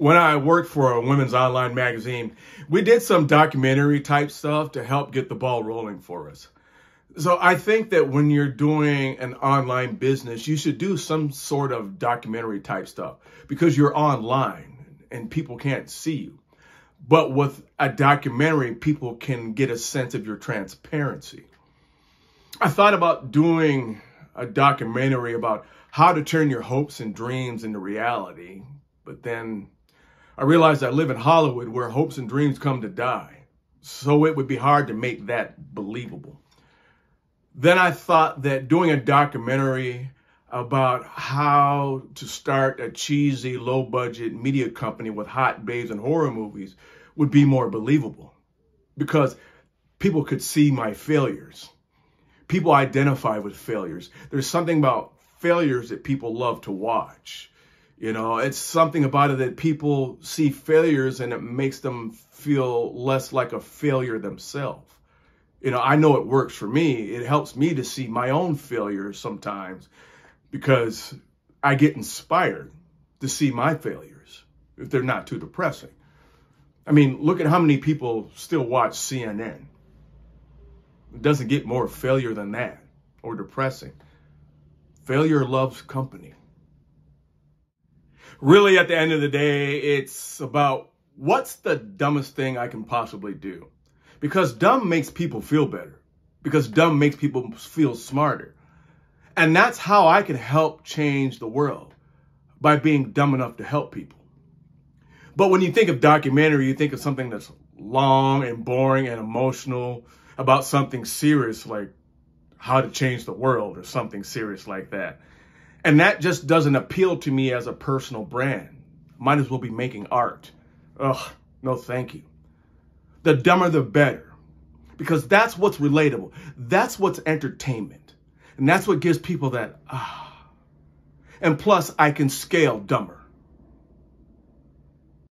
when I worked for a women's online magazine, we did some documentary type stuff to help get the ball rolling for us. So I think that when you're doing an online business, you should do some sort of documentary type stuff because you're online and people can't see you. But with a documentary, people can get a sense of your transparency. I thought about doing a documentary about how to turn your hopes and dreams into reality, but then I realized I live in Hollywood where hopes and dreams come to die. So it would be hard to make that believable. Then I thought that doing a documentary about how to start a cheesy, low budget media company with hot babes and horror movies would be more believable because people could see my failures. People identify with failures. There's something about failures that people love to watch. You know, it's something about it that people see failures and it makes them feel less like a failure themselves you know, I know it works for me. It helps me to see my own failures sometimes because I get inspired to see my failures if they're not too depressing. I mean, look at how many people still watch CNN. It doesn't get more failure than that or depressing. Failure loves company. Really, at the end of the day, it's about what's the dumbest thing I can possibly do? because dumb makes people feel better because dumb makes people feel smarter. And that's how I can help change the world by being dumb enough to help people. But when you think of documentary, you think of something that's long and boring and emotional about something serious like how to change the world or something serious like that. And that just doesn't appeal to me as a personal brand. Might as well be making art. Ugh, no thank you. The dumber the better. Because that's what's relatable. That's what's entertainment. And that's what gives people that, ah. And plus, I can scale dumber.